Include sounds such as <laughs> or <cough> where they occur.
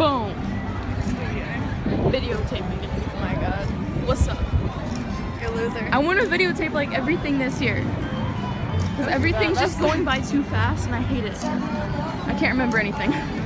Boom. Videotaping it. Oh my god. What's up? You're a loser. I want to videotape like everything this year. Because everything's just going <laughs> by too fast and I hate it. I can't remember anything.